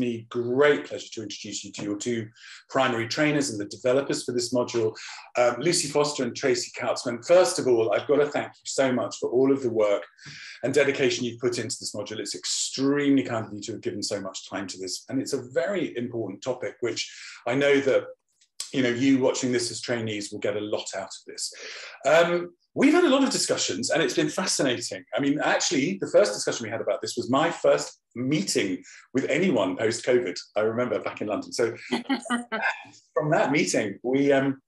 me great pleasure to introduce you to your two primary trainers and the developers for this module, um, Lucy Foster and Tracy Kautzmann. First of all, I've got to thank you so much for all of the work and dedication you've put into this module. It's extremely kind of you to have given so much time to this. And it's a very important topic, which I know that you know, you watching this as trainees will get a lot out of this. Um, we've had a lot of discussions and it's been fascinating. I mean, actually, the first discussion we had about this was my first meeting with anyone post COVID. I remember back in London. So from that meeting, we, um,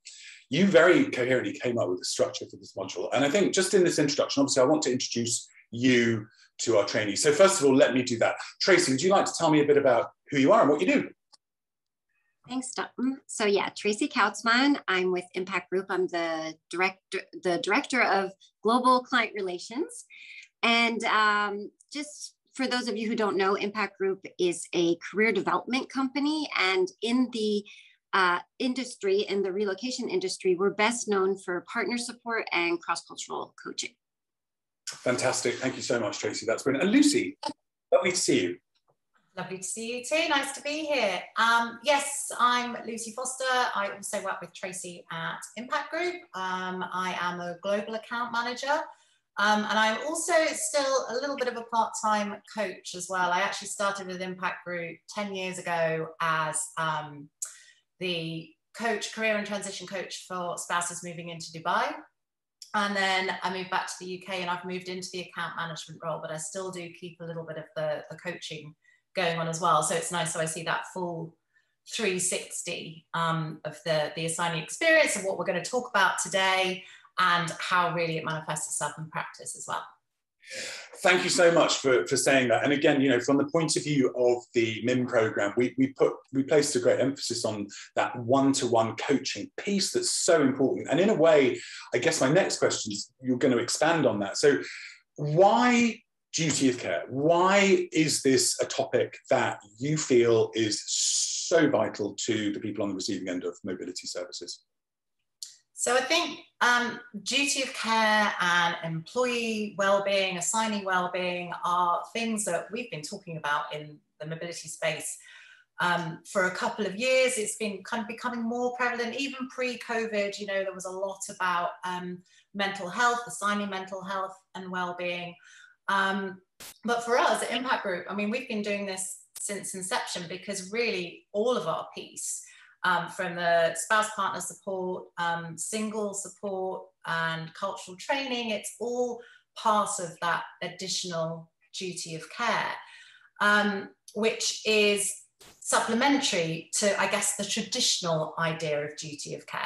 you very coherently came up with a structure for this module. And I think just in this introduction, obviously, I want to introduce you to our trainees. So first of all, let me do that. Tracy, would you like to tell me a bit about who you are and what you do? Thanks, Dalton. So yeah, Tracy Kautzmann. I'm with Impact Group. I'm the director, the director of global client relations. And um, just for those of you who don't know, Impact Group is a career development company. And in the uh, industry, in the relocation industry, we're best known for partner support and cross-cultural coaching. Fantastic. Thank you so much, Tracy. That's brilliant. And Lucy, lovely to see you. Lovely to see you too. Nice to be here. Um, yes, I'm Lucy Foster. I also work with Tracy at Impact Group. Um, I am a global account manager. Um, and I'm also still a little bit of a part-time coach as well. I actually started with Impact Group 10 years ago as um, the coach, career and transition coach for spouses moving into Dubai. And then I moved back to the UK and I've moved into the account management role, but I still do keep a little bit of the, the coaching going on as well. So it's nice. So I see that full 360 um, of the, the assigning experience and what we're going to talk about today and how really it manifests itself in practice as well. Thank you so much for, for saying that. And again, you know, from the point of view of the MIM program, we, we put we placed a great emphasis on that one-to-one coaching piece that's so important. And in a way, I guess my next question is you're going to expand on that. So why duty of care. Why is this a topic that you feel is so vital to the people on the receiving end of mobility services? So I think um, duty of care and employee well-being, assignee well-being are things that we've been talking about in the mobility space um, for a couple of years. It's been kind of becoming more prevalent, even pre-COVID. You know, there was a lot about um, mental health, assigning mental health and well-being. Um, but for us at Impact Group, I mean, we've been doing this since inception because really all of our piece, um, from the spouse partner support, um, single support, and cultural training, it's all part of that additional duty of care, um, which is supplementary to, I guess, the traditional idea of duty of care.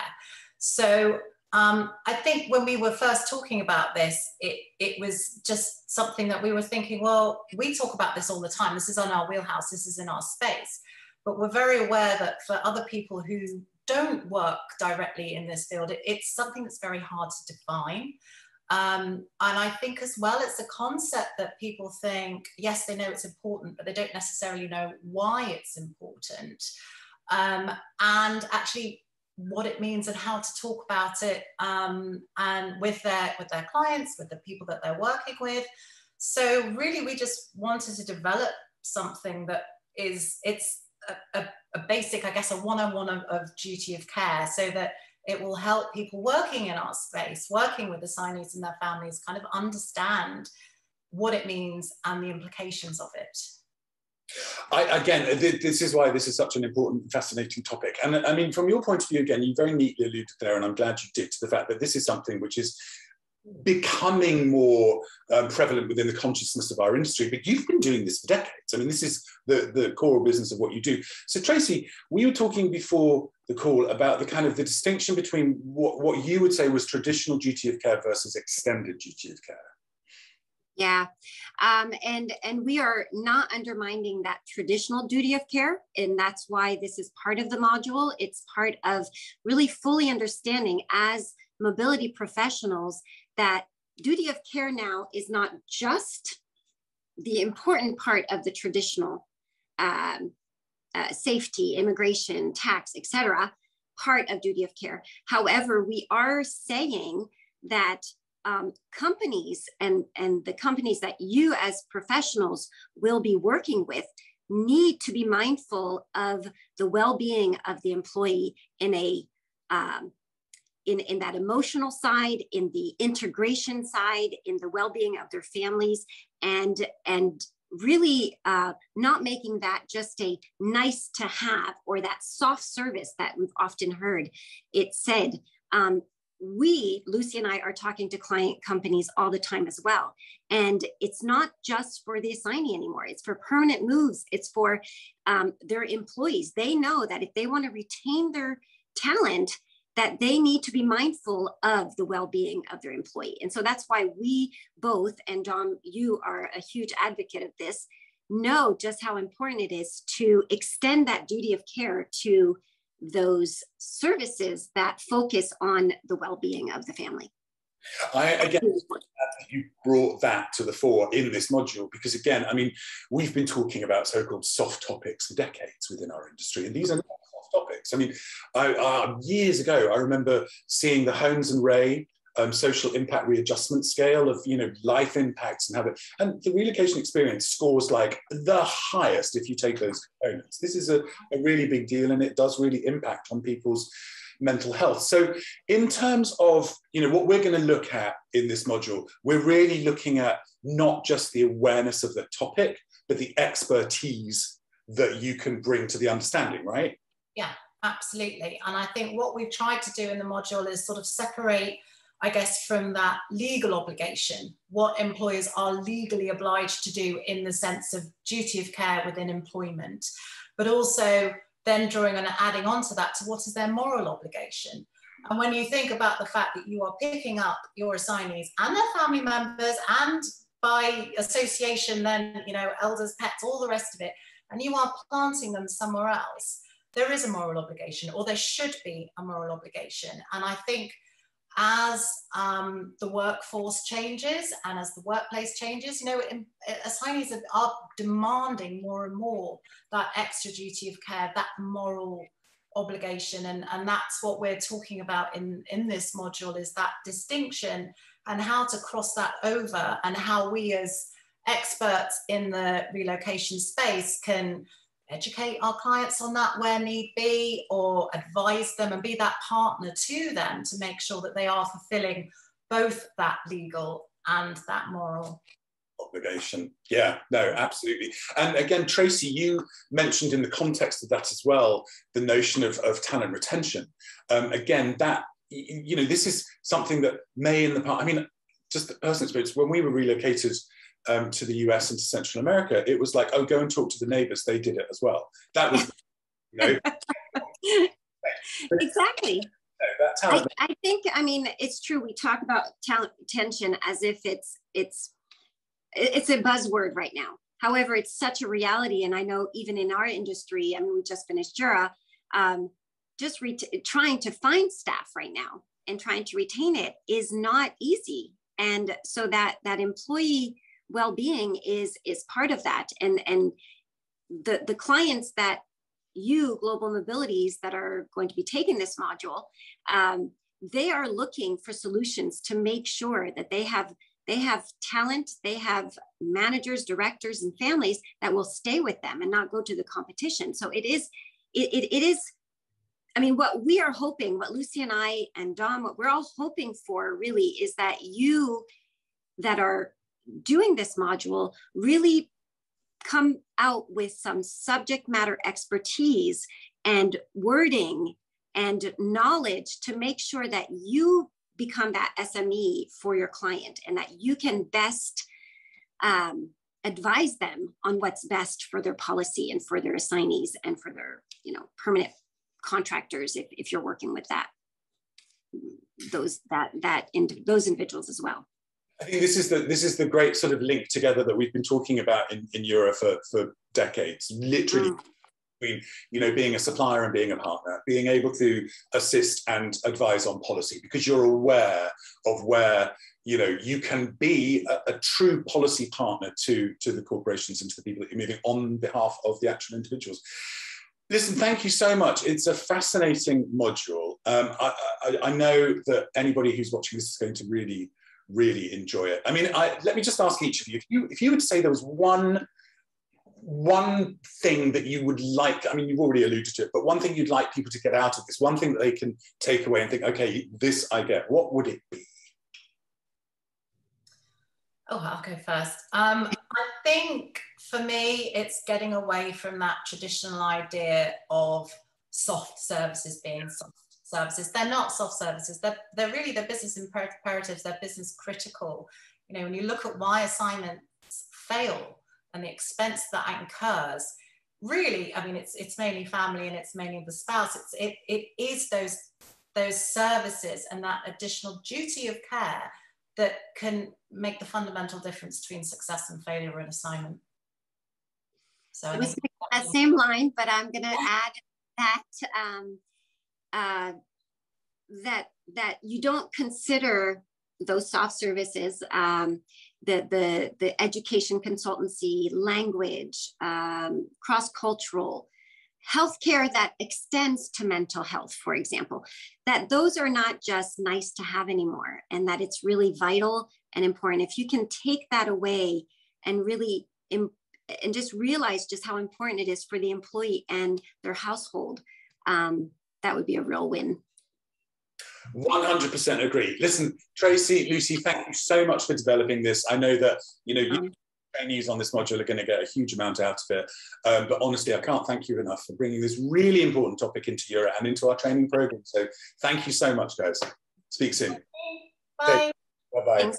So um, I think when we were first talking about this, it, it was just something that we were thinking, well, we talk about this all the time. This is on our wheelhouse, this is in our space. But we're very aware that for other people who don't work directly in this field, it, it's something that's very hard to define. Um, and I think as well, it's a concept that people think, yes, they know it's important, but they don't necessarily know why it's important. Um, and actually, what it means and how to talk about it um, and with their with their clients with the people that they're working with so really we just wanted to develop something that is it's a, a, basic i guess a one-on-one of, of duty of care so that it will help people working in our space working with assignees and their families kind of understand what it means and the implications of it I, again, this is why this is such an important, fascinating topic. And I mean, from your point of view, again, you very neatly alluded there, and I'm glad you did, to the fact that this is something which is becoming more um, prevalent within the consciousness of our industry. But you've been doing this for decades. I mean, this is the, the core business of what you do. So, Tracy, we were talking before the call about the kind of the distinction between what, what you would say was traditional duty of care versus extended duty of care. Yeah, um, and and we are not undermining that traditional duty of care, and that's why this is part of the module. It's part of really fully understanding as mobility professionals that duty of care now is not just the important part of the traditional um, uh, safety, immigration, tax, etc. part of duty of care. However, we are saying that um, companies and, and the companies that you as professionals will be working with need to be mindful of the well-being of the employee in a um, in, in that emotional side, in the integration side, in the well-being of their families, and and really uh, not making that just a nice to have or that soft service that we've often heard it said. Um, we, Lucy and I, are talking to client companies all the time as well. And it's not just for the assignee anymore, it's for permanent moves, it's for um, their employees. They know that if they want to retain their talent, that they need to be mindful of the well-being of their employee. And so that's why we both, and Dom, you are a huge advocate of this, know just how important it is to extend that duty of care to those services that focus on the well-being of the family. I again you brought that to the fore in this module because again, I mean, we've been talking about so-called soft topics for decades within our industry, and these are not topics. I mean, I, uh, years ago, I remember seeing the Holmes and Rahe um, social impact readjustment scale of you know life impacts and habit and the relocation experience scores like the highest if you take those components. This is a, a really big deal and it does really impact on people's mental health. So in terms of you know what we're going to look at in this module we're really looking at not just the awareness of the topic but the expertise that you can bring to the understanding right yeah absolutely and i think what we've tried to do in the module is sort of separate I guess, from that legal obligation, what employers are legally obliged to do in the sense of duty of care within employment, but also then drawing and adding on to that to what is their moral obligation. And when you think about the fact that you are picking up your assignees and their family members and by association, then, you know, elders, pets, all the rest of it, and you are planting them somewhere else, there is a moral obligation, or there should be a moral obligation. And I think as um, the workforce changes and as the workplace changes, you know, assignees are demanding more and more that extra duty of care, that moral obligation. And, and that's what we're talking about in, in this module is that distinction and how to cross that over and how we as experts in the relocation space can educate our clients on that where need be or advise them and be that partner to them to make sure that they are fulfilling both that legal and that moral obligation. Yeah no absolutely. And again tracy you mentioned in the context of that as well the notion of, of talent retention. Um, again that you know this is something that may in the past i mean just the personal experience when we were relocated um, to the US and to Central America, it was like, oh, go and talk to the neighbors. They did it as well. That was, you know. exactly. I, I, think, I mean, it's true. We talk about talent retention as if it's it's it's a buzzword right now. However, it's such a reality, and I know even in our industry. I mean, we just finished EuRA, um, just trying to find staff right now and trying to retain it is not easy. And so that that employee well-being is is part of that. And and the the clients that you global mobilities that are going to be taking this module um, they are looking for solutions to make sure that they have they have talent they have managers directors and families that will stay with them and not go to the competition. So it is it, it, it is i mean what we are hoping what lucy and i and dom what we're all hoping for really is that you that are doing this module really come out with some subject matter expertise and wording and knowledge to make sure that you become that SME for your client and that you can best um, advise them on what's best for their policy and for their assignees and for their you know permanent contractors if, if you're working with that those that that in, those individuals as well I think this is the this is the great sort of link together that we've been talking about in, in Europe for, for decades. Literally mm. between you know being a supplier and being a partner, being able to assist and advise on policy because you're aware of where you know you can be a, a, true policy partner to to the corporations and to the people that you're moving on behalf of the actual individuals. Listen, thank you so much. It's a fascinating module. Um, I, I, I know that anybody who's watching this is going to really really enjoy it. I mean, I, let me just ask each of you if you if you would say there was one one thing that you would like, I mean, you've already alluded to it, but one thing you'd like people to get out of this, one thing that they can take away and think, okay, this I get, what would it be? Oh, I'll go first. Um, I think for me, it's getting away from that traditional idea of soft services being soft services. They're not soft services. They're, they're really, they're business imperatives. They're business critical. You know, when you look at why assignments fail and the expense that incurs, really, I mean, it's, it's mainly family and it's mainly the spouse. It's, it, it is those, those services and that additional duty of care that can make the fundamental difference between success and failure in assignment. So I was that same line, but I'm going to add that um, uh, that that you don't consider those soft services, um, the the the education consultancy, language, um, cross cultural, healthcare that extends to mental health, for example, that those are not just nice to have anymore and that it's really vital and important. If you can take that away and really Im- and just realize just how important it is for the employee and their household, um, that would be a real win. 100% agree. Listen, Tracy, Lucy, thank you so much for developing this. I know that, you know, you, trainees on this module are going to get a huge amount out of it. Um, but honestly, I can't thank you enough for bringing this really important topic into Europe and into our training program. So thank you so much, guys. Speak soon. Bye. Bye bye.